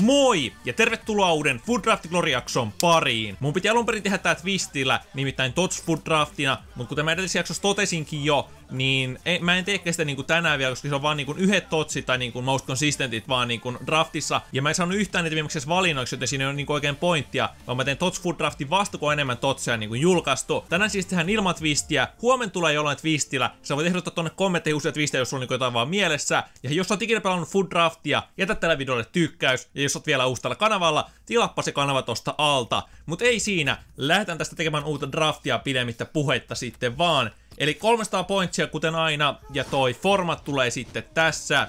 Moi! Ja tervetuloa uuden Food Draft Glory-jakson pariin. Mun piti alun perin tehdä tää twistillä, nimittäin Tots Food Draftina, mutta kuten mä edellisessä jaksossa totesinkin jo, niin en, mä en tee sitä niinku tänään vielä, koska se on vaan niinku yhdet totsit tai niinku most consistentit vaan niinku draftissa. Ja mä en saanut yhtään niitä viimeksi valinnoiksi, joten siinä ei ole niinku oikein pointtia, vaan mä teen Tots Food Draftin vasta, kun on enemmän totseja niinku julkaistu. Tänään siis tehdään ilman twistiä, huomen tulee jollain twistillä. Sä voit ehdottaa tonne kommentteihin uusia twistejä, jos sulla on niinku jotain vaan mielessä. Ja jos sä oot ikinä pelannut Food Draftia, jätä tällä videolle tykkäys. Ja jos oot vielä uusi tällä kanavalla, tilappa se kanava tosta alta. Mut ei siinä, lähdetään tästä tekemään uutta draftia pidemmittä puhetta sitten vaan. Eli 300 pointsia kuten aina, ja toi format tulee sitten tässä.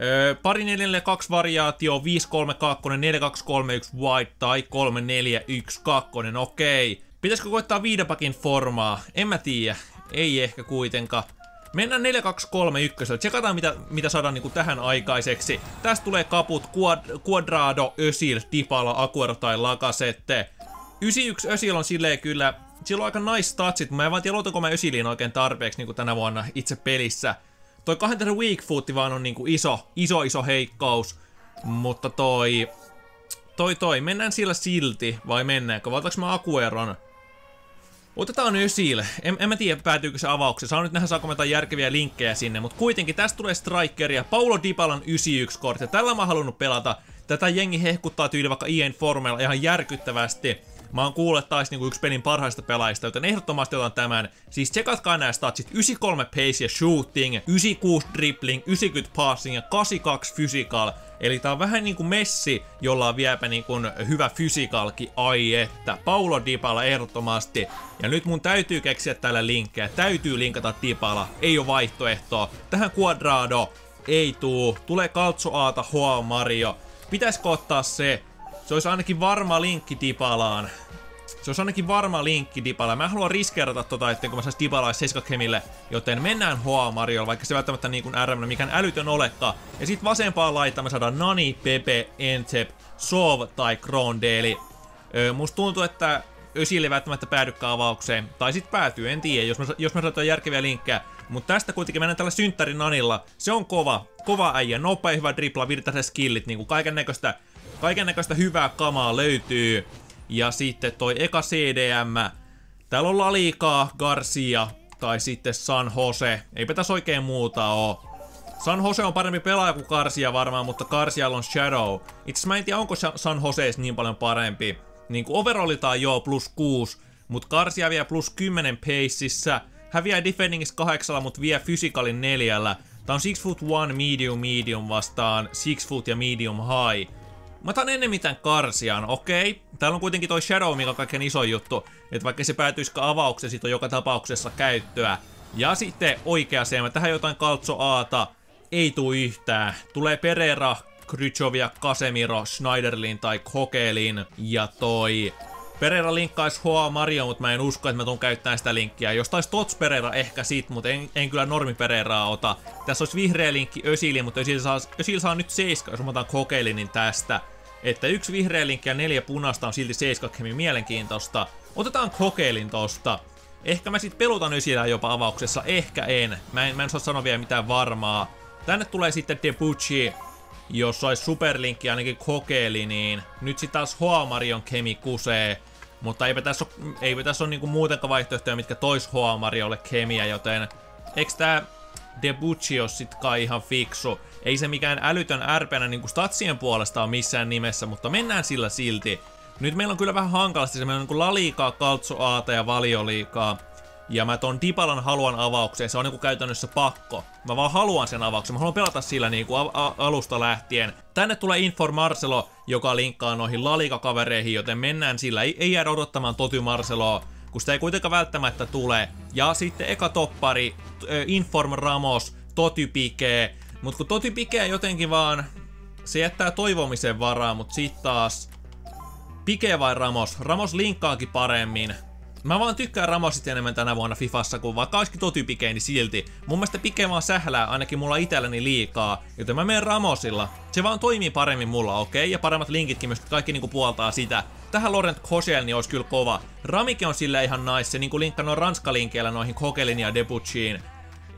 Öö, pari 4 2 variaatio, 5 3 2, 4 2 3 1 white tai 3 4 1 2, okei. Pitäisikö koittaa viidepakin formaa? En mä tiedä. Ei ehkä kuitenkaan. Mennään 4 2 3 1 Tsekataan mitä, mitä saadaan niinku tähän aikaiseksi. Tästä tulee kaput Quad, Quadrado, Ösil, Dybala, Aguero tai Lacazette. 91 Ösil on silleen kyllä sillä on aika nice statsit, mä en vaan tiedä, luotanko mä Ösiliin oikein tarpeeksi niin tänä vuonna itse pelissä. Toi 200 weak footti vaan on niinku iso, iso, iso heikkous. Mutta toi... Toi toi, mennään sillä silti, vai mennäänkö? Valtaanko mä Akueron? Otetaan Ösil. En, en mä tiedä, päätyykö se avaukseen. Saa nyt nähdä, saako mä järkeviä linkkejä sinne. Mutta kuitenkin, tästä tulee Strikeria. Paulo Dybalan 91 kortti. Tällä mä oon halunnut pelata. Tätä jengi hehkuttaa tyyli vaikka Ian Formella ihan järkyttävästi. Mä oon kuullut, että taisi niinku yksi pelin parhaista pelaajista, joten ehdottomasti otan tämän. Siis tsekatkaa nämä statsit, 93 pace ja shooting, 96 dribbling, 90 passing ja 82 physical. Eli tää on vähän niinku Messi, jolla on vieläpä niinku hyvä fysikalki, ai että. Paulo Dybala ehdottomasti. Ja nyt mun täytyy keksiä täällä linkkejä, täytyy linkata Dybala, ei oo vaihtoehtoa. Tähän Quadrado, ei tuu. Tulee Calcio Aata, Hoa Mario. Pitäisikö ottaa se? Se olisi ainakin varma linkki Dipalaan. Se olisi ainakin varma linkki Dipalaan. Mä haluan riskeerata tota, että kun mä sais Dipalaa Seiskakemille, joten mennään Hoa Mariolla, vaikka se välttämättä niin kuin RM mikään älytön olekaan. Ja sit vasempaan laittaa me saadaan Nani, Pepe, Entep, Sov tai Krondeli. Öö, musta tuntuu, että Ösille välttämättä päädykään avaukseen. Tai sit päätyy, en tiedä, jos mä, jos mä saatan järkeviä linkkejä. Mutta tästä kuitenkin mennään tällä synttärin Nanilla. Se on kova. Kova äijä, nopea, hyvä dripla, virtaiset skillit, niinku kaiken näköistä Kaiken näköistä hyvää kamaa löytyy. Ja sitten toi eka CDM. Täällä on Lalikaa, Garcia tai sitten San Jose. Eipä tässä oikein muuta oo. San Jose on parempi pelaaja kuin Garcia varmaan, mutta Garcialla on Shadow. Itse mä en tiedä, onko San Jose niin paljon parempi. Niin kuin overalliltaan joo plus 6, mutta Garcia vie plus 10 paceissa. Häviää defendingissa kahdeksalla, mutta vie physicalin neljällä. Tää on 6 foot 1 medium medium vastaan 6 foot ja medium high. Mä otan ennen mitään karsiaan, okei. Okay. Täällä on kuitenkin toi Shadow, mikä on kaikkein iso juttu. Että vaikka se päätyisikö avaukseen, siitä on joka tapauksessa käyttöä. Ja sitten oikea mä tähän jotain Kaltso Aata. Ei tuu yhtään. Tulee Pereira, Krychovia, Casemiro, Schneiderlin tai Kokelin. Ja toi Pereira linkkais Hoa Mario, mutta mä en usko, että mä tuun käyttämään sitä linkkiä. Jos tais Tots Pereira ehkä sit, mutta en, en kyllä Normi Pereiraa ota. Tässä olisi vihreä linkki Ösili, mutta Ösil saa, Ösil saa nyt 7, jos mä otan kokeilin tästä. Että yksi vihreä linkki ja neljä punasta on silti 7 mielenkiintoista. Otetaan kokeilin tosta. Ehkä mä sit pelutan Ösilää jopa avauksessa, ehkä en. Mä en, mä en saa sanoa vielä mitään varmaa. Tänne tulee sitten Debucci, jos olisi superlinkki ainakin kokeili, niin nyt sit taas Hoamarion kemi kusee. Mutta eipä tässä ole, eipä tässä ole niinku muutenkaan vaihtoehtoja, mitkä tois Hoamariolle kemiä, joten eikö tää Debucci sit kai ihan fiksu? Ei se mikään älytön ärpeänä niinku statsien puolesta on missään nimessä, mutta mennään sillä silti. Nyt meillä on kyllä vähän hankalasti se meillä on niinku laliikaa, kaltsoaata ja valioliikaa. Ja mä ton Dibalan haluan avaukseen, se on niinku käytännössä pakko. Mä vaan haluan sen avauksen, mä haluan pelata sillä niinku alusta lähtien. Tänne tulee Infor Marcelo, joka linkkaa noihin Lalika-kavereihin, joten mennään sillä. Ei, ei jäädä odottamaan Toty Marceloa, kun sitä ei kuitenkaan välttämättä tule. Ja sitten eka toppari, Inform Ramos, Toty Pike. Mut kun Toty Pike jotenkin vaan, se jättää toivomisen varaa, mut sit taas Pike vai Ramos? Ramos linkkaakin paremmin. Mä vaan tykkään Ramosit enemmän tänä vuonna Fifassa, kun vaikka olisikin Pike, niin silti. Mun mielestä Pike vaan sählää ainakin mulla itselläni liikaa, joten mä menen Ramosilla. Se vaan toimii paremmin mulla, okei? Okay? Ja paremmat linkitkin myös, kaikki niinku puoltaa sitä. Tähän Laurent Kosel niin olisi kyllä kova. Ramike on sillä ihan nice, se niinku linkkaa noin ranskalinkeillä noihin Kokelin ja Debucciin.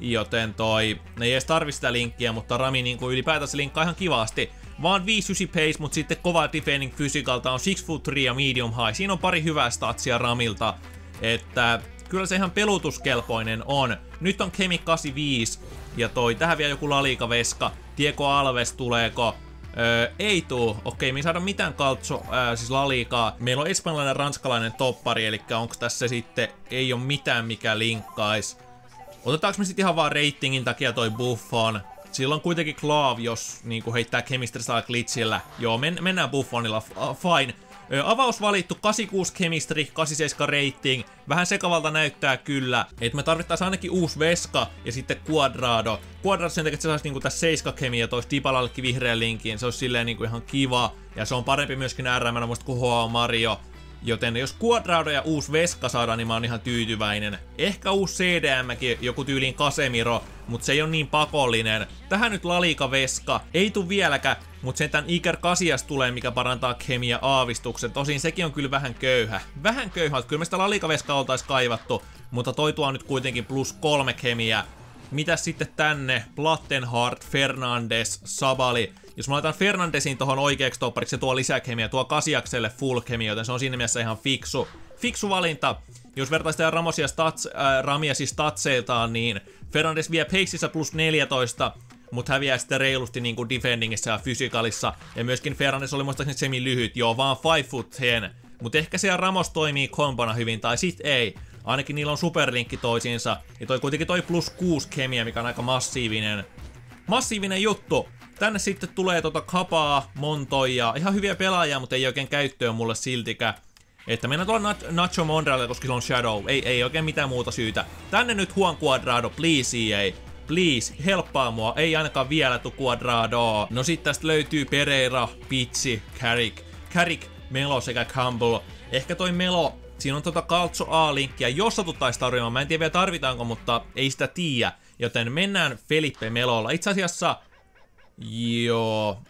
Joten toi, ne ei edes tarvi sitä linkkiä, mutta Rami niinku ylipäätänsä linkkaa ihan kivasti. Vaan 5 pace, mutta sitten kova defending physikalta on 6 foot 3 ja medium high. Siinä on pari hyvää statsia Ramilta, että kyllä se ihan pelutuskelpoinen on. Nyt on Kemi 85 ja toi, tähän vielä joku Lalika Veska. Diego Alves tuleeko? Öö, ei tuu. Okei, me ei saada mitään kaltso, ää, siis laliikaa. Meillä on espanjalainen ranskalainen toppari, eli onko tässä sitten, ei ole mitään mikä linkkais. Otetaanko me sitten ihan vaan ratingin takia toi Buffon? Silloin kuitenkin Klav, jos niinku heittää Chemistry glitchillä. Joo, men mennään Buffonilla, fine. Ö, avaus valittu, 86 chemistry, 87 rating. Vähän sekavalta näyttää kyllä, että me tarvittaisiin ainakin uusi Veska ja sitten Quadrado. Quadrado sen takia, että se saisi niinku tässä 7 kemia tois Dybalallekin vihreän linkin, se olisi silleen niinku ihan kiva. Ja se on parempi myöskin RM muista kuin Hoa Mario. Joten jos Quadrado ja uusi Veska saadaan, niin mä oon ihan tyytyväinen. Ehkä uusi CDMkin, joku tyyliin Casemiro, mutta se ei ole niin pakollinen. Tähän nyt Lalika Veska, ei tu vieläkään, mutta sentään Iker Kasias tulee, mikä parantaa kemia aavistuksen. Tosin sekin on kyllä vähän köyhä. Vähän köyhä, että kyllä me sitä Lalika Veska oltais kaivattu, mutta toi tuo nyt kuitenkin plus kolme kemiä. Mitä sitten tänne? Plattenhart, Fernandes, Sabali. Jos mä laitan Fernandesin tohon oikeaksi toppariksi, se tuo lisäkemia, tuo Kasiakselle full kemia, joten se on siinä mielessä ihan fiksu. Fiksu valinta. Jos vertaisi Ramosia stats, äh, Ramia siis statseiltaan, niin Fernandes vie paceissa plus 14, mutta häviää sitten reilusti niin kuin defendingissä ja fysikalissa. Ja myöskin Fernandes oli muistaakseni semi lyhyt, joo, vaan 5 foot 10. Mutta ehkä siellä Ramos toimii kompana hyvin, tai sit ei. Ainakin niillä on superlinkki toisiinsa. Ja toi kuitenkin toi plus 6 kemia, mikä on aika massiivinen. Massiivinen juttu. Tänne sitten tulee tota kapaa, montoja, ihan hyviä pelaajia, mutta ei oikein käyttöä mulle siltikään. Että mennään tuolla Nacho Monrealle, koska sillä on Shadow. Ei, ei oikein mitään muuta syytä. Tänne nyt Juan Cuadrado, please EA. Please, helppaa mua. Ei ainakaan vielä tu Cuadrado. No sit tästä löytyy Pereira, Pitsi, Carrick. Carrick, Melo sekä Campbell. Ehkä toi Melo, siinä on tota Calcio A-linkkiä, jos satuttais tarjoamaan. Mä en tiedä vielä tarvitaanko, mutta ei sitä tiedä. Joten mennään Felipe Melolla. Itse asiassa Joo.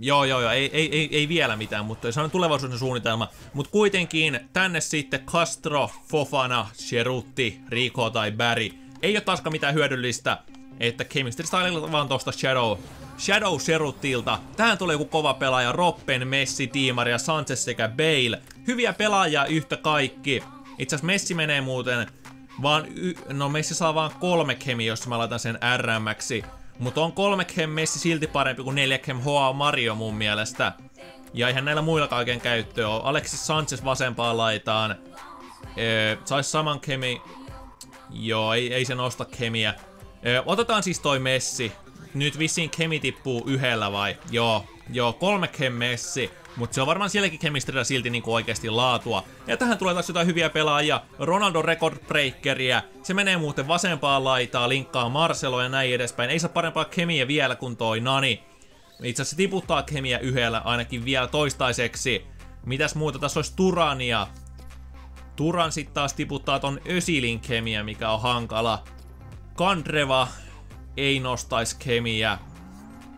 Joo, joo, joo, ei, ei, ei, ei vielä mitään, mutta se on tulevaisuuden suunnitelma. Mutta kuitenkin tänne sitten Castro, Fofana, Cherutti, Rico tai Barry. Ei ole taaskaan mitään hyödyllistä, että Chemistry Stylella vaan tosta Shadow, Shadow Cheruttilta. Tähän tulee joku kova pelaaja, Roppen, Messi, Tiimari ja Sanchez sekä Bale. Hyviä pelaajia yhtä kaikki. Itse asiassa Messi menee muuten vaan, y- no Messi saa vaan kolme kemi, jos mä laitan sen RMXi. Mutta on 3 Messi silti parempi kuin 4 Hoa Mario mun mielestä. Ja ihan näillä muilla kaiken käyttöä on. Alexis Sanchez vasempaan laitaan. Ee, sais saman kemi. Joo, ei, ei se nosta kemiä. Ee, otetaan siis toi Messi. Nyt vissiin kemi tippuu yhdellä vai? Joo, joo, kolme Messi. Mutta se on varmaan sielläkin kemistrillä silti niinku oikeasti laatua. Ja tähän tulee taas jotain hyviä pelaajia. Ronaldo Record Breakeria. Se menee muuten vasempaan laitaa, linkkaa Marcelo ja näin edespäin. Ei saa parempaa kemiä vielä kuin toi Nani. Itse asiassa tiputtaa kemiä yhdellä ainakin vielä toistaiseksi. Mitäs muuta? Tässä olisi Turania. Turan sitten taas tiputtaa ton Ösilin kemiä, mikä on hankala. Kandreva ei nostaisi kemiä.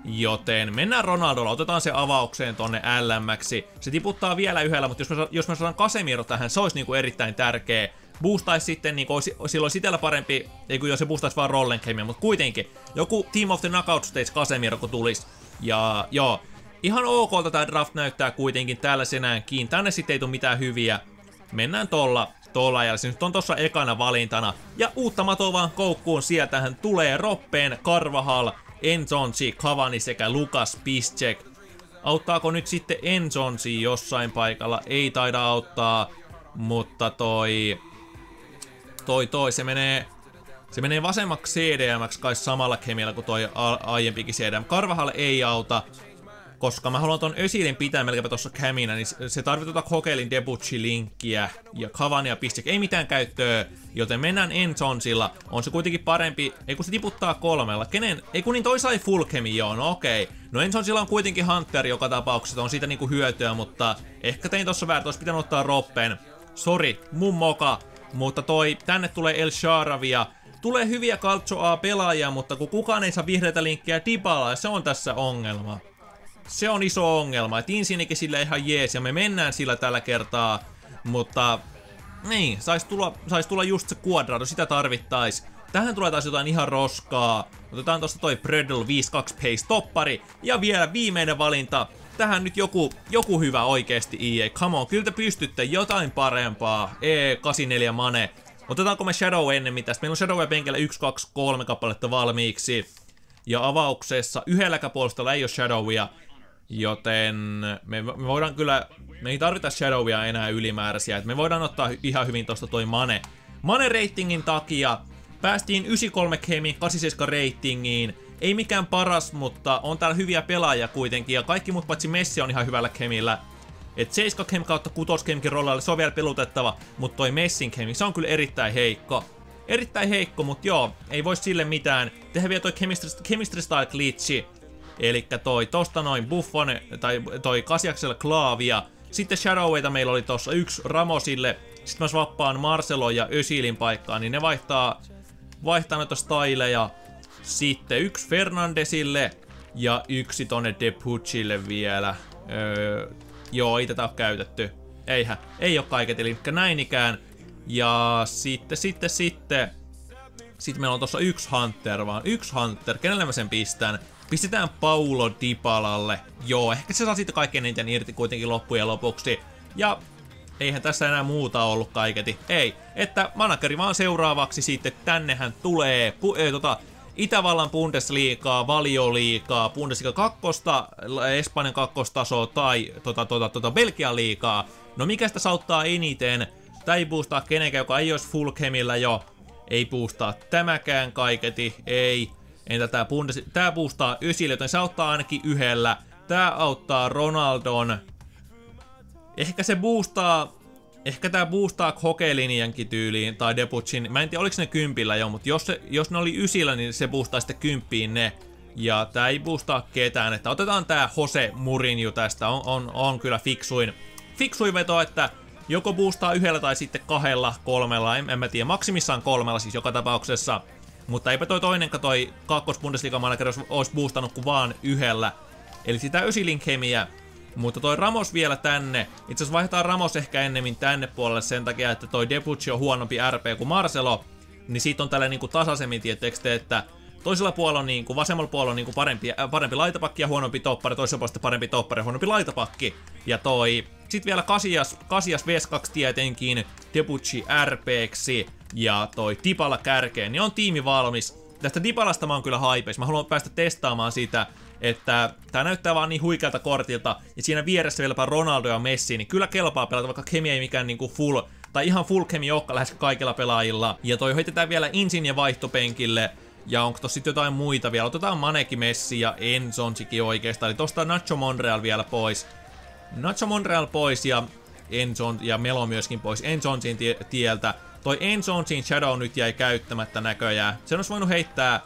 Joten mennään Ronaldolla, otetaan se avaukseen tonne LMX. Se tiputtaa vielä yhdellä, mutta jos me, jos me saadaan Casemiro tähän, se olisi niinku erittäin tärkeä. Boostaisi sitten, niinku, silloin sitellä parempi, ei kun jos se boostaisi vaan Rollenkemia, mutta kuitenkin. Joku Team of the Knockout Stage Casemiro kun tulisi. Ja joo, ihan ok tämä draft näyttää kuitenkin tällaisenäänkin. Tänne sitten ei tule mitään hyviä. Mennään tolla, tolla ja se nyt on tossa ekana valintana. Ja uutta matoa vaan koukkuun, sieltähän tulee Roppeen, Karvahal, Enzonsi, Cavani sekä Lukas Piszczek. Auttaako nyt sitten Enzonsi jossain paikalla? Ei taida auttaa, mutta toi... Toi toi, se menee... Se menee vasemmaksi CDMX kai samalla kemialla kuin toi aiempikin CDM. Karvahal ei auta, koska mä haluan ton Ösilin pitää melkein tuossa käminä, niin se tarvitsee tuota Kokeilin Debucci-linkkiä ja Cavania Pistek. Ei mitään käyttöä, joten mennään Enzonsilla. On se kuitenkin parempi, ei kun se tiputtaa kolmella. Kenen? Ei kun niin toi sai full chemi, joo, no okei. No Enzonsilla on kuitenkin Hunter joka tapauksessa, on siitä niinku hyötyä, mutta ehkä tein tossa väärin, olisi pitänyt ottaa Roppen. Sori, mun moka. Mutta toi, tänne tulee El Sharavia. Tulee hyviä Calcio A-pelaajia, mutta kun kukaan ei saa vihreitä linkkiä Dybala, se on tässä ongelma se on iso ongelma. Et Insinikin sillä ihan jees ja me mennään sillä tällä kertaa, mutta niin, sais tulla, sais tulla just se Quadrado, sitä tarvittais. Tähän tulee taas jotain ihan roskaa. Otetaan tosta toi Bredel 5-2 pace toppari. Ja vielä viimeinen valinta. Tähän nyt joku, joku hyvä oikeesti EA. Come on, kyllä te pystytte jotain parempaa. E84 Mane. Otetaanko me Shadow ennen mitä? Meillä on Shadow penkillä 1, 2, 3 kappaletta valmiiksi. Ja avauksessa yhdelläkään puolustalla ei ole Shadowia. Joten me, me voidaan kyllä, me ei tarvita Shadowia enää ylimääräisiä, että me voidaan ottaa ihan hyvin tosta toi Mane. Mane ratingin takia päästiin 93 kemi 87 ratingiin. Ei mikään paras, mutta on täällä hyviä pelaajia kuitenkin, ja kaikki muut paitsi Messi on ihan hyvällä kemillä. Et 7 kem kautta 6 kemkin rollalle, se on vielä pelutettava, mutta toi Messin kemi, se on kyllä erittäin heikko. Erittäin heikko, mutta joo, ei voi sille mitään. Tehdään vielä toi chemistry, chemistry style glitchi, Eli toi tosta noin Buffon, tai toi Kasiaksella Klaavia. Sitten Shadowweita meillä oli tossa yksi Ramosille. Sitten mä swappaan Marcelo ja Ösilin paikkaan, niin ne vaihtaa, vaihtaa noita styleja. Sitten yksi Fernandesille ja yksi tonne Depuccille vielä. Öö, joo, ei tätä ole käytetty. Eihän, ei ole kaiket, eli näin ikään. Ja sitten, sitten, sitten... Sitten meillä on tossa yksi Hunter, vaan yksi Hunter. Kenelle mä sen pistän? Pistetään Paulo Dipalalle. Joo, ehkä se saa siitä kaikkein eniten irti kuitenkin loppujen lopuksi. Ja eihän tässä enää muuta ollut kaiketi. Ei, että manakeri vaan seuraavaksi sitten tännehän tulee pu- ei, tota, Itävallan Bundesliigaa, Valioliigaa, Bundesliga 2, Espanjan kakkostaso tai tota, tota, tota, Belgian liigaa. No mikä sitä sauttaa eniten? Tää ei boostaa kenenkään, joka ei olisi full chemillä jo. Ei boostaa tämäkään kaiketi, ei. Entä tää, Bundes... tää boostaa ysille, joten se auttaa ainakin yhdellä. Tää auttaa Ronaldon. Ehkä se boostaa... Ehkä tää boostaa Kokeliniankin tyyliin, tai Depuchin. Mä en tiedä, oliko ne kympillä jo, mutta jos, se, jos ne oli ysillä, niin se boostaa sitten kymppiin ne. Ja tää ei boostaa ketään, että otetaan tää Jose Murinju tästä. On, on, on kyllä fiksuin, fiksuin veto, että joko boostaa yhdellä tai sitten kahdella, kolmella, en, en mä tiedä, maksimissaan kolmella siis joka tapauksessa. Mutta eipä toi toinen, toi kakkos Bundesliga manager olisi boostannut kuin vaan yhdellä. Eli sitä Ösilin kemiä. Mutta toi Ramos vielä tänne. Itse asiassa vaihdetaan Ramos ehkä ennemmin tänne puolelle sen takia, että toi Debucci on huonompi RP kuin Marcelo. Niin siitä on tällä niinku tasaisemmin tietysti, että toisella puolella on niinku, vasemmalla puolella on niinku parempi, äh, parempi laitapakki ja huonompi toppari, toisella puolella parempi toppari ja huonompi laitapakki. Ja toi, sit vielä Kasias, Kasias VS2 tietenkin, Debucci RPksi ja toi Dybala kärkeen, niin on tiimi valmis. Tästä Dybalasta mä oon kyllä haipeis. Mä haluan päästä testaamaan sitä, että tää näyttää vaan niin huikealta kortilta, ja siinä vieressä vieläpä Ronaldo ja Messi, niin kyllä kelpaa pelata, vaikka kemia ei mikään niinku full, tai ihan full kemi olekaan lähes kaikilla pelaajilla. Ja toi heitetään vielä Insin vaihtopenkille, ja onko tossa sitten jotain muita vielä? Otetaan Maneki Messi ja Enzonsikin oikeastaan, eli tosta Nacho Monreal vielä pois. Nacho Monreal pois ja Enzon ja Melo myöskin pois Enzonsin tieltä. Toi Enzonsin Shadow nyt jäi käyttämättä näköjään. Sen olisi voinut heittää...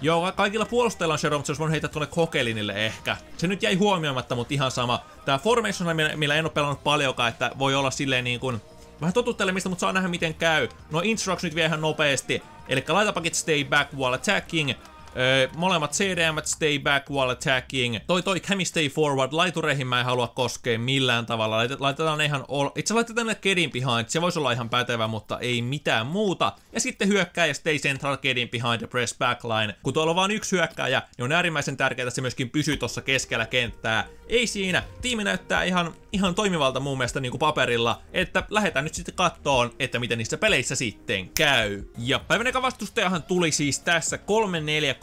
Joo, kaikilla puolustajilla on Shadow, mutta se olisi voinut heittää tuonne Kokelinille ehkä. Se nyt jäi huomioimatta, mutta ihan sama. Tää Formation, millä en ole pelannut paljonkaan, että voi olla silleen niin kuin... Vähän totuttelemista, mutta saa nähdä miten käy. No instructs nyt vie ihan nopeasti. Eli laitapakit stay back while attacking. Öö, molemmat CDM stay back while attacking. Toi toi Cami stay forward. Laitureihin mä en halua koskea millään tavalla. Laitetaan ihan... Itse laitetaan ne Kedin behind. Se voisi olla ihan pätevä, mutta ei mitään muuta. Ja sitten hyökkääjä stay central Kedin behind the press backline. Kun tuolla on vain yksi hyökkääjä, niin on äärimmäisen tärkeää, että se myöskin pysyy tuossa keskellä kenttää. Ei siinä. Tiimi näyttää ihan, ihan toimivalta mun mielestä niin kuin paperilla. Että lähdetään nyt sitten kattoon, että miten niissä peleissä sitten käy. Ja päivän vastustajahan tuli siis tässä 3 4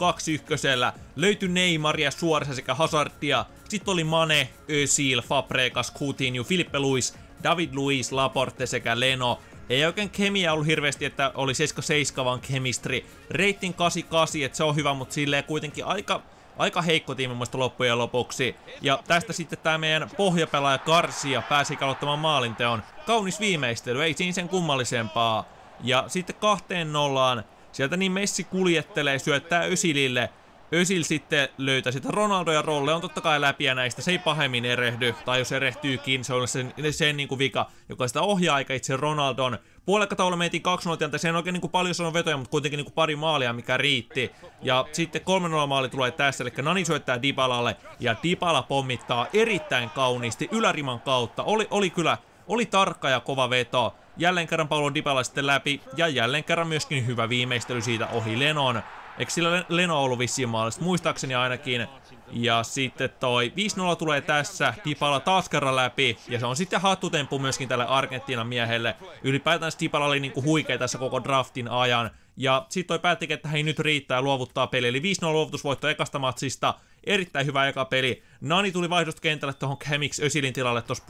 2-1. Löytyi Neymaria, Suorsa sekä Hazardia. Sitten oli Mane, Özil, Fabregas, Coutinho, Filippe Luis, David Luis, Laporte sekä Leno. Ei oikein kemia ollut hirveästi, että oli 7 vaan chemistry. Rating 88, että se on hyvä, mutta silleen kuitenkin aika, aika heikko tiimi muista loppujen lopuksi. Ja tästä sitten tämä meidän pohjapelaaja Garcia pääsi kalottamaan maalinteon. Kaunis viimeistely, ei siinä sen kummallisempaa. Ja sitten kahteen nollaan Sieltä niin Messi kuljettelee, syöttää Ösilille. Ösil sitten löytää sitä Ronaldo ja Rolle on totta kai läpiä näistä, se ei pahemmin erehdy, tai jos erehtyykin, se on sen, sen niin kuin vika, joka sitä ohjaa aika itse Ronaldon. Puolella mentiin 2 0 se ei oikein niin kuin paljon sanon vetoja, mutta kuitenkin niin kuin pari maalia, mikä riitti. Ja sitten 3 maali tulee tässä, eli Nani syöttää Dybalalle, ja Dybala pommittaa erittäin kauniisti yläriman kautta. Oli, oli kyllä, oli tarkka ja kova veto. Jälleen kerran Paulo Dybala sitten läpi, ja jälleen kerran myöskin hyvä viimeistely siitä ohi Lenon. Eikö sillä Leno ollut vissiin maalista? Muistaakseni ainakin. Ja sitten toi 5-0 tulee tässä, Dybala taas kerran läpi, ja se on sitten hattutemppu myöskin tälle Argentiinan miehelle. Ylipäätään Dybala oli niinku huikea tässä koko draftin ajan, ja sitten toi päättikin, että hei nyt riittää luovuttaa peli, eli 5-0 luovutusvoitto ekasta matsista, erittäin hyvä eka peli. Nani tuli vaihdosta kentälle tuohon Chemix Ösilin tilalle tuossa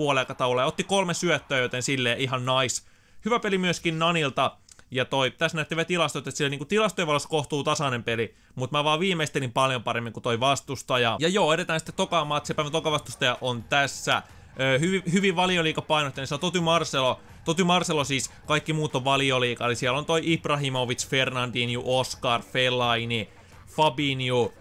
ja otti kolme syöttöä, joten silleen ihan nice. Hyvä peli myöskin Nanilta, ja toi, tässä näette vielä tilastot, että siellä niinku tilastojen valossa kohtuu tasainen peli, mutta mä vaan viimeistelin paljon paremmin kuin toi vastustaja. Ja joo, edetään sitten toka matsi, päivän toka vastustaja on tässä. Hyvin, hyvin valioliika painotteinen, se on Toty Marcelo. Toty Marcelo siis, kaikki muut on valioliika, eli siellä on toi Ibrahimovic, Fernandinho, Oscar, Fellaini, Fabinho,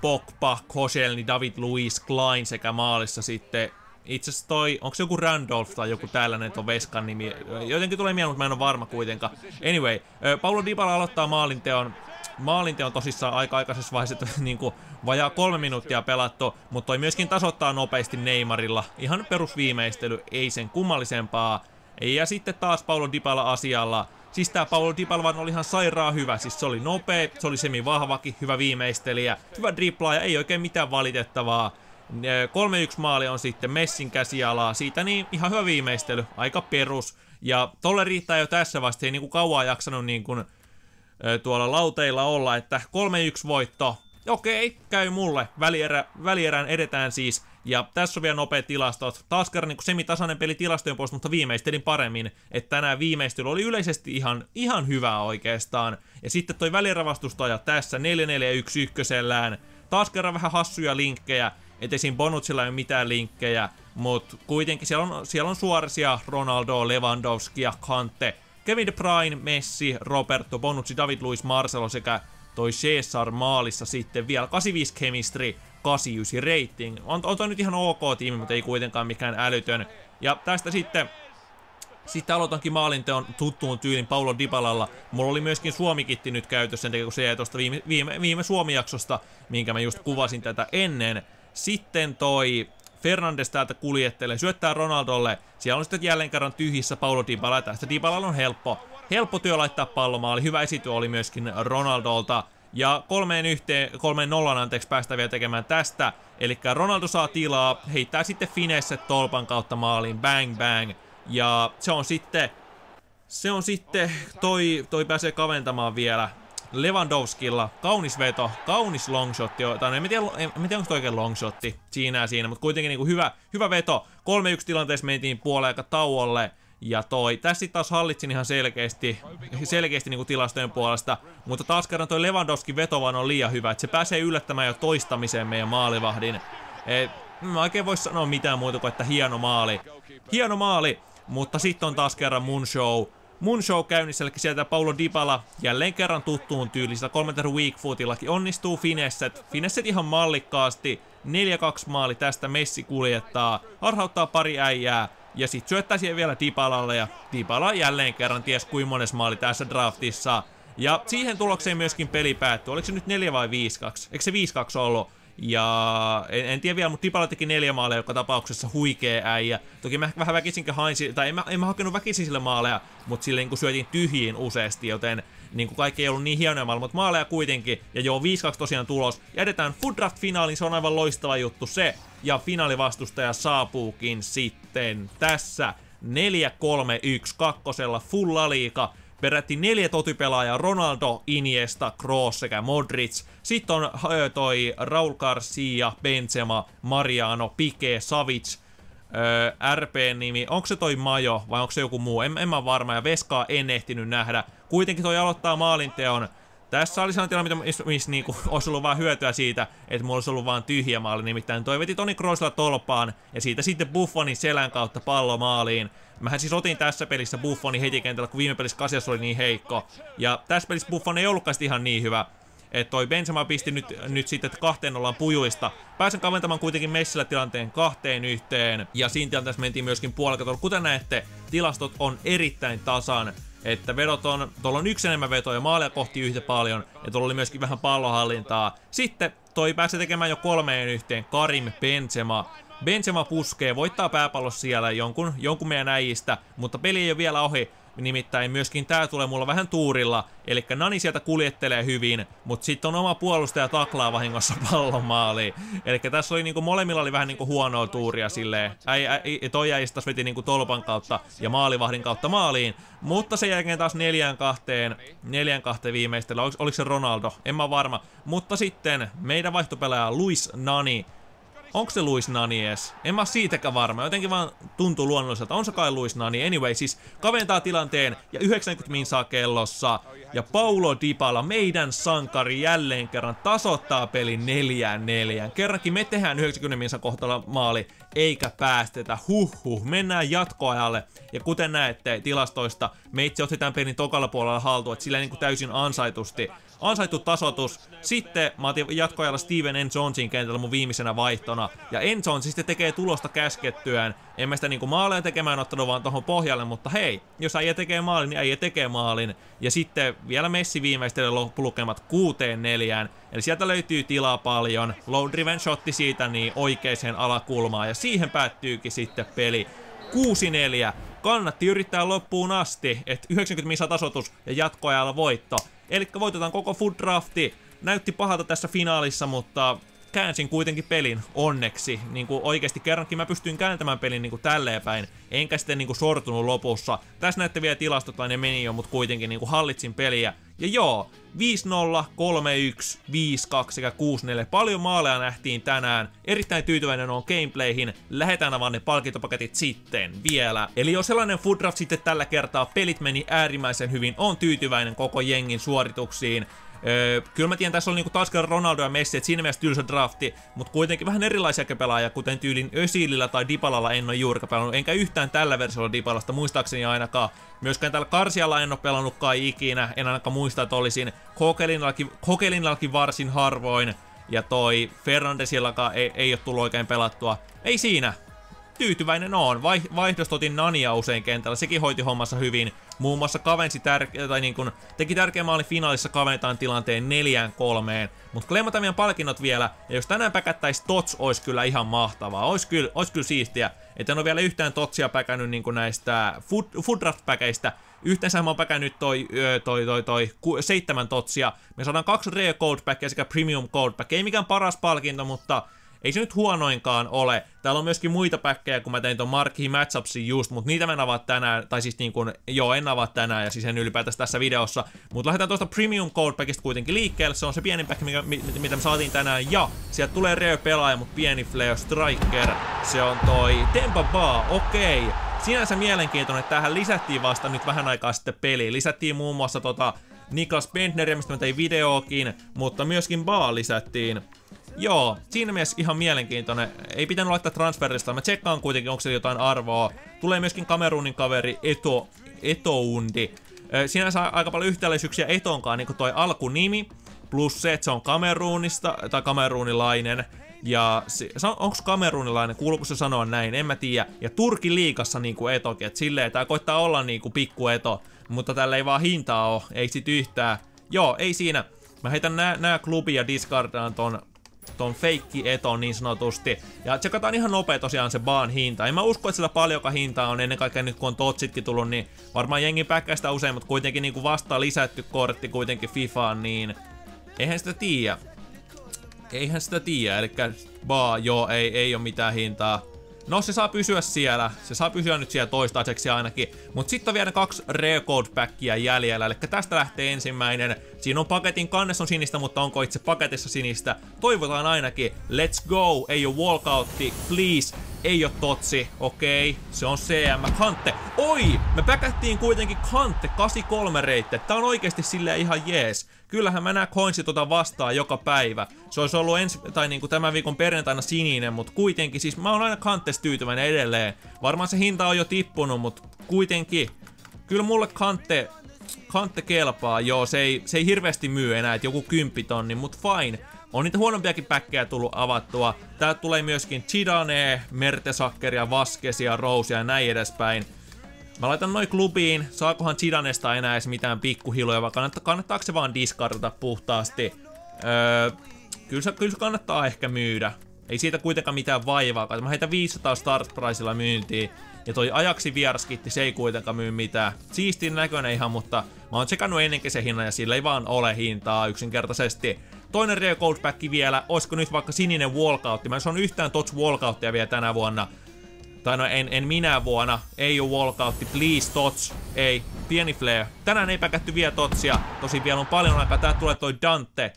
Pogba, Koscielny, David Luiz, Klein sekä maalissa sitten itse asiassa toi, onko se joku Randolph tai joku tällainen tuon Veskan nimi? Jotenkin tulee mieleen, mutta mä en ole varma kuitenkaan. Anyway, Paulo Dybala aloittaa maalinteon. Maalinteon tosissaan aika aikaisessa vaiheessa, että niin kuin vajaa kolme minuuttia pelattu, mutta toi myöskin tasoittaa nopeasti Neymarilla. Ihan perusviimeistely, ei sen kummallisempaa. Ja sitten taas Paulo Dybala asialla. Siis tää Paulo Dybala oli ihan sairaan hyvä. Siis se oli nopea, se oli semi vahvakin, hyvä viimeistelijä, hyvä driplaaja, ei oikein mitään valitettavaa. 3-1 maali on sitten Messin käsialaa. Siitä niin ihan hyvä viimeistely, aika perus. Ja tolle riittää jo tässä vasta, ei niinku kauan jaksanut niin tuolla lauteilla olla, että 3-1 voitto. Okei, käy mulle. Välierä, välierään edetään siis. Ja tässä on vielä nopeat tilastot. Taas kerran niin semitasainen peli tilastojen puolesta, mutta viimeistelin paremmin. Että tänään viimeistely oli yleisesti ihan, ihan hyvää oikeastaan. Ja sitten toi välierävastustaja tässä 4-4-1 ykkösellään. Taas kerran vähän hassuja linkkejä. Et esim. Bonucilla ei ole mitään linkkejä, mutta kuitenkin siellä on, siellä on Suarsia, Ronaldo, Lewandowski ja Kante, Kevin De Bruyne, Messi, Roberto, Bonucci, David Luiz, Marcelo sekä toi Cesar maalissa sitten vielä 85 chemistry, 89 rating. On, on toi nyt ihan ok tiimi, mutta ei kuitenkaan mikään älytön. Ja tästä sitten sitten aloitankin maalinteon tuttuun tyylin Paulo Dybalalla. Mulla oli myöskin Suomikitti nyt käytössä, sen takia kun se jäi tuosta viime, viime, viime Suomi-jaksosta, minkä mä just kuvasin tätä ennen. Sitten toi Fernandes täältä kuljettelee, syöttää Ronaldolle. Siellä on sitten jälleen kerran tyhjissä Paulo Dybala. Tästä Dybalalla on helppo, helppo työ laittaa pallomaali. Hyvä esityö oli myöskin Ronaldolta. Ja kolmeen yhteen, kolmeen nollan anteeksi päästä vielä tekemään tästä. Eli Ronaldo saa tilaa, heittää sitten finesset tolpan kautta maaliin, bang bang. Ja se on sitten, se on sitten, toi, toi pääsee kaventamaan vielä Lewandowskilla, kaunis veto, kaunis longshotti, tai en tiedä, en, en tiedä onko oikein longshotti siinä ja siinä, mutta kuitenkin niinku hyvä, hyvä veto. 3-1 tilanteessa mentiin puoleen aika tauolle, ja toi, tässä sitten taas hallitsin ihan selkeästi, selkeästi niinku tilastojen puolesta, mutta taas kerran toi Lewandowskin veto vaan on liian hyvä, että se pääsee yllättämään jo toistamiseen meidän maalivahdin. Et, mä oikein voi sanoa mitään muuta kuin, että hieno maali. Hieno maali, mutta sitten on taas kerran mun show mun show käynnissä, eli sieltä Paulo Dybala jälleen kerran tuttuun tyylisellä kolmantero weak footillakin onnistuu Finesset. Finesset ihan mallikkaasti, 4-2 maali tästä Messi kuljettaa, harhauttaa pari äijää, ja sit syöttää siihen vielä Dybalalle, ja Dybala jälleen kerran ties kuin mones maali tässä draftissa. Ja siihen tulokseen myöskin peli päättyy. Oliko se nyt 4 vai 5-2? Eikö se 5-2 ollut? Ja en, en tiedä vielä, mutta Dybala teki neljä maalia joka tapauksessa huikee äijä. Toki mä vähän väkisinkin hain, tai en mä, en mä hakenut väkisin sille maaleja, mutta sille niin syötiin tyhjiin useasti, joten niin kuin kaikki ei ollut niin hienoja maailmaa, mutta maaleja kuitenkin. Ja joo, 5-2 tosiaan tulos. Ja edetään Food Draft-finaaliin, se on aivan loistava juttu se. Ja finaalivastustaja saapuukin sitten tässä 4-3-1 kakkosella Full Liiga peräti neljä totipelaajaa, Ronaldo, Iniesta, Kroos sekä Modric. Sitten on toi Raul Garcia, Benzema, Mariano, Pique, Savic, öö, RP-nimi, onko se toi Majo vai onko se joku muu, en, en mä varma, ja Veskaa en ehtinyt nähdä. Kuitenkin toi aloittaa maalinteon tässä oli sellainen tilanne, missä, missä niinku, olisi ollut vaan hyötyä siitä, että mulla olisi ollut vaan tyhjä maali. Nimittäin toi veti Toni Kroosilla tolpaan ja siitä sitten Buffonin selän kautta pallo maaliin. Mähän siis otin tässä pelissä Buffonin heti kentällä, kun viime pelissä Kasias oli niin heikko. Ja tässä pelissä Buffon ei ollutkaan ihan niin hyvä. Että toi Benzema pisti nyt, nyt sitten kahteen ollaan pujuista. Pääsen kaventamaan kuitenkin Messillä tilanteen kahteen yhteen. Ja siinä tilanteessa mentiin myöskin puolikatolla. Kuten näette, tilastot on erittäin tasan että vedot on, tuolla on yksi enemmän vetoja, maalia kohti yhtä paljon, ja tuolla oli myöskin vähän pallohallintaa. Sitten toi pääsee tekemään jo kolmeen yhteen, Karim Benzema. Benzema puskee, voittaa pääpallo siellä jonkun, jonkun meidän äijistä, mutta peli ei ole vielä ohi. Nimittäin myöskin tää tulee mulla vähän tuurilla, eli Nani sieltä kuljettelee hyvin, mutta sitten on oma puolustaja taklaa vahingossa pallon maaliin. Eli tässä oli niinku, molemmilla oli vähän niinku huonoa tuuria silleen, äi, äi, toi äistas veti niinku tolpan kautta ja maalivahdin kautta maaliin, mutta sen jälkeen taas neljään kahteen, neljään kahteen viimeistellä, oliko, oliko se Ronaldo, en mä varma, mutta sitten meidän vaihtopelaaja Luis Nani Onko se Luis Nani edes? En mä siitäkään varma. Jotenkin vaan tuntuu luonnolliselta. On se kai Luis Nani. Anyway, siis kaventaa tilanteen ja 90 minsaa kellossa. Ja Paulo Dybala, meidän sankari, jälleen kerran tasoittaa pelin 4-4. Kerrankin me tehdään 90 minsa kohtalla maali, eikä päästetä. Huhhuh, mennään jatkoajalle. Ja kuten näette tilastoista, me itse otetaan pelin tokalla puolella haltuun, että sillä niin täysin ansaitusti ansaitu tasotus. Sitten mä otin jatkoajalla Steven N. Jonesin kentällä mun viimeisenä vaihtona. Ja N. Jones sitten tekee tulosta käskettyään. En mä sitä niinku maaleja tekemään ottanut vaan tohon pohjalle, mutta hei, jos äijä tekee maalin, niin äijä tekee maalin. Ja sitten vielä Messi viimeistelee loppulukemat kuuteen neljään. Eli sieltä löytyy tilaa paljon. Low driven shotti siitä niin oikeeseen alakulmaan. Ja siihen päättyykin sitten peli. 6-4. Kannatti yrittää loppuun asti, että 90 misa tasotus ja jatkoajalla voitto. Eli voitetaan koko food drafti. Näytti pahalta tässä finaalissa, mutta käänsin kuitenkin pelin onneksi. Niin kuin oikeasti kerrankin mä pystyin kääntämään pelin niin kuin tälleen päin, enkä sitten niin kuin sortunut lopussa. Tässä näette vielä tilastot, ne meni jo, mutta kuitenkin niin kuin hallitsin peliä. Ja joo, 5-0, 3-1, 5-2 sekä 6-4. Paljon maaleja nähtiin tänään. Erittäin tyytyväinen on gameplayhin. Lähetään avaan ne palkintopaketit sitten vielä. Eli jos sellainen food draft sitten tällä kertaa pelit meni äärimmäisen hyvin, on tyytyväinen koko jengin suorituksiin. Öö, kyllä mä tiedän, tässä oli niinku taas Ronaldo ja Messi, että siinä mielessä tylsä drafti, mutta kuitenkin vähän erilaisia pelaajia, kuten tyylin Ösilillä tai Dipalalla en ole juurikaan pelannut, enkä yhtään tällä versiolla Dipalasta, muistaakseni ainakaan. Myöskään tällä Karsialla en ole pelannut kai ikinä, en ainakaan muista, että olisin Kokelinallakin varsin harvoin, ja toi Fernandesillakaan ei, ei ole tullut oikein pelattua. Ei siinä, tyytyväinen on. Vai, vaihdostotin Nania usein kentällä, sekin hoiti hommassa hyvin. Muun muassa kavensi tärke- tai niin kun, teki tärkeä maali finaalissa kaventaan tilanteen neljään kolmeen. Mutta klemmataan meidän palkinnot vielä, ja jos tänään päkättäis Tots, olisi kyllä ihan mahtavaa. Ois kyllä, ois kyllä siistiä, että en ole vielä yhtään Totsia päkännyt niin näistä food, food draft-päkeistä. Yhteensä mä oon päkännyt toi, toi, toi, toi, toi seitsemän totsia. Me saadaan kaksi Rare Code sekä Premium Code Pack. Ei mikään paras palkinto, mutta ei se nyt huonoinkaan ole. Täällä on myöskin muita päkkejä, kun mä tein ton Markhi Matchupsin just, mutta niitä mä en avaa tänään, tai siis niin kuin, joo, en avaa tänään, ja siis en ylipäätänsä tässä videossa. Mutta lähdetään tuosta Premium Code Packista kuitenkin liikkeelle, se on se pieni pack, mikä, mitä me saatiin tänään, ja sieltä tulee rare pelaaja, mutta pieni Flare Striker, se on toi Tempa Ba, okei. Okay. Sinänsä mielenkiintoinen, että tähän lisättiin vasta nyt vähän aikaa sitten peliin. Lisättiin muun muassa tota Niklas Bentner, mistä mä tein videoakin, mutta myöskin Baa lisättiin. Joo, siinä mielessä ihan mielenkiintoinen. Ei pitänyt laittaa transferista, mä tsekkaan kuitenkin, onko se jotain arvoa. Tulee myöskin Kamerunin kaveri Eto, Etoundi. Siinä saa aika paljon yhtäläisyyksiä Etonkaan, niin kuin toi alkunimi, plus se, että se on Kamerunista, tai kamerunilainen. Ja onko kamerunilainen, kuuluuko se sanoa näin, en mä tiedä. Ja Turkin liikassa niinku etokin, että silleen, tää koittaa olla niinku pikku eto, mutta tällä ei vaan hintaa oo, ei sit yhtään. Joo, ei siinä. Mä heitän nää, nää klubia discardaan ton ton feikki eton niin sanotusti. Ja tsekataan ihan nopea tosiaan se baan hinta. En mä usko, että sillä paljonkaan hintaa on ennen kaikkea nyt kun on totsitkin tullut, niin varmaan jengi päkkäistä usein, mutta kuitenkin niin kuin vasta lisätty kortti kuitenkin FIFAan, niin eihän sitä tiedä. Eihän sitä tiedä, eli baa, joo, ei, ei ole mitään hintaa. No se saa pysyä siellä, se saa pysyä nyt siellä toistaiseksi ainakin, mutta sitten on vielä kaksi Recode Packia jäljellä, eli tästä lähtee ensimmäinen. Siinä on paketin kannessa on sinistä, mutta onko itse paketissa sinistä? Toivotaan ainakin. Let's go, ei ole walkoutti, please. Ei ole totsi, okei, se on CM Kante. Oi, me päkättiin kuitenkin Kante 83 reitte. Tää on oikeasti silleen ihan jees. Kyllähän mä nää coinsit tota vastaan joka päivä. Se olisi ollut ensi, tai niinku tämän viikon perjantaina sininen, mutta kuitenkin, siis mä oon aina Kantes tyytyväinen edelleen. Varmaan se hinta on jo tippunut, mutta kuitenkin. Kyllä mulle Kante, Kante kelpaa, joo, se ei, se ei hirveästi myy enää, että joku kymppitonni, mutta fine. On niitä huonompiakin päkkejä tullut avattua. Täältä tulee myöskin Chidane, Mertesakkeria, Vaskesia, Rousia ja näin edespäin. Mä laitan noin klubiin, saakohan Chidanesta enää edes mitään pikkuhiloja, vai kannattaa, kannattaako se vaan discardata puhtaasti? Öö, kyllä, se, kyllä se kannattaa ehkä myydä. Ei siitä kuitenkaan mitään vaivaa. Mä heitä 500 start priceilla myyntiin. Ja toi ajaksi vieraskitti, se ei kuitenkaan myy mitään. Siistin näköinen ihan, mutta mä oon tsekannut ennenkin se hinnan ja sillä ei vaan ole hintaa yksinkertaisesti. Toinen Rare Gold Pack vielä, olisiko nyt vaikka sininen walkout. Mä en on yhtään Tots walkouttia vielä tänä vuonna. Tai no en, en minä vuonna. Ei oo walkoutti, please tots. Ei, pieni flare. Tänään ei päkätty vielä totsia. Tosi vielä on paljon aikaa. Tää tulee toi Dante.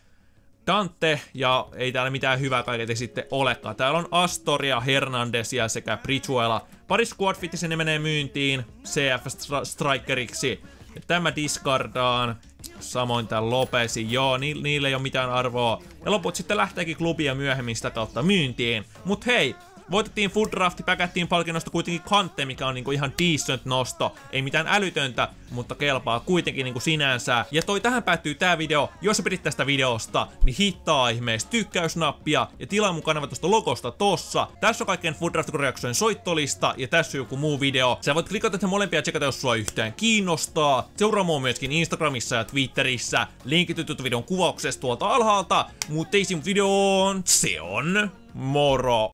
Dante, ja ei täällä mitään hyvää kaiketi sitten olekaan. Täällä on Astoria, Hernandesia sekä Bridgewella. Pari squad ne menee myyntiin CF Strikeriksi. Tämä discardaan. Samoin tää Lopesi, joo, ni niille ei ole mitään arvoa. Ja loput sitten lähteekin klubia myöhemmin sitä kautta myyntiin. Mut hei, Voitettiin Food Drafti, päkättiin palkinnosta kuitenkin Kante, mikä on niinku ihan decent nosto. Ei mitään älytöntä, mutta kelpaa kuitenkin niinku sinänsä. Ja toi tähän päättyy tää video. Jos sä pidit tästä videosta, niin hittaa ihmeessä tykkäysnappia ja tilaa mun kanava tosta logosta tossa. Tässä on kaikkien Food Draft soittolista ja tässä on joku muu video. Sä voit klikata tätä molempia tsekata, jos sua yhtään kiinnostaa. Seuraa mua myöskin Instagramissa ja Twitterissä. Linkit videon kuvauksessa tuolta alhaalta. Mutta ei videoon, se on moro!